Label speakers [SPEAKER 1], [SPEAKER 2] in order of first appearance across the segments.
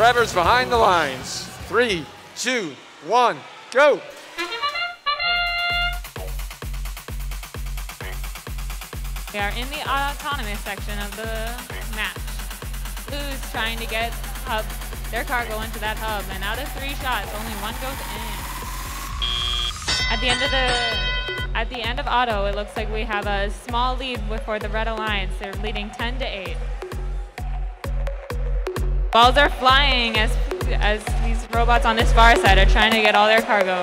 [SPEAKER 1] Trevor's behind the lines. Three, two, one, go.
[SPEAKER 2] We are in the autonomous section of the match. Blue's trying to get hub, their cargo into that hub, and out of three shots, only one goes in. At the end of the at the end of auto, it looks like we have a small lead for the Red Alliance. They're leading 10 to 8. Balls are flying as as these robots on this far side are trying to get all their cargo.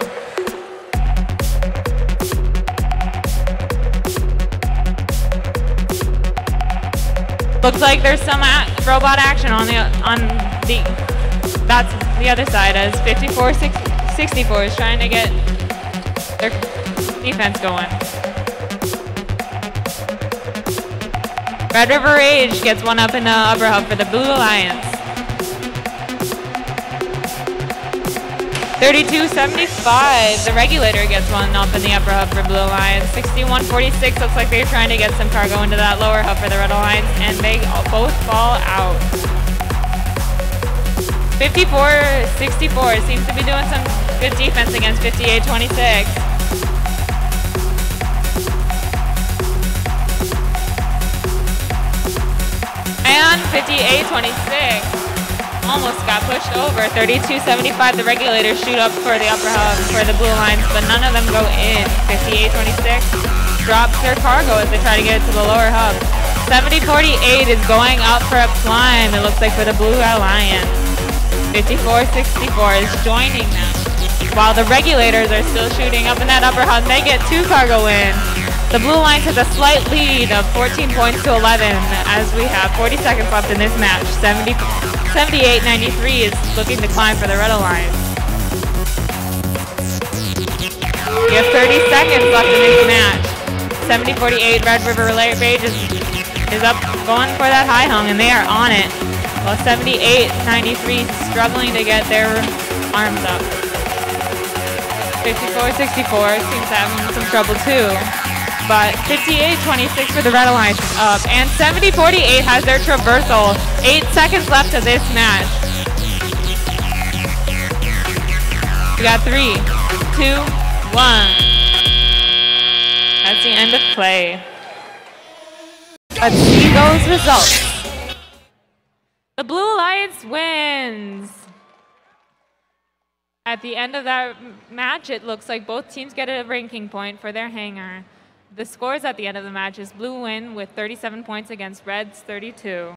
[SPEAKER 2] Looks like there's some robot action on the on the that's the other side as 54 64 is trying to get their defense going. Red River Rage gets one up in the upper hub for the Blue Alliance. 32.75, the regulator gets one up in the upper hub for Blue Alliance. 61.46 looks like they're trying to get some cargo into that lower hub for the Red Alliance, and they both fall out. 54.64 seems to be doing some good defense against 58.26. And 58.26 almost got pushed over. 32.75, the regulators shoot up for the upper hub for the blue lines, but none of them go in. 58.26 drops their cargo as they try to get it to the lower hub. 70.48 is going up for a climb, it looks like for the Blue Alliance. 54.64 is joining them. While the regulators are still shooting up in that upper hub, they get two cargo in. The Blue Alliance has a slight lead of 14 points to 11 as we have 40 seconds left in this match. 70, 78-93 is looking to climb for the Red Alliance. We have 30 seconds left in this match. 70-48, Red River Relay Rage is, is up going for that high rung, and they are on it. While 78-93 struggling to get their arms up. 54-64 seems to have some trouble too but 58-26 for the Red Alliance is um, up. And 70-48 has their traversal. Eight seconds left of this match. We got three, two, one. That's the end of play. Let's see those results. The Blue Alliance wins. At the end of that match, it looks like both teams get a ranking point for their hangar. The scores at the end of the match is Blue win with 37 points against Reds 32.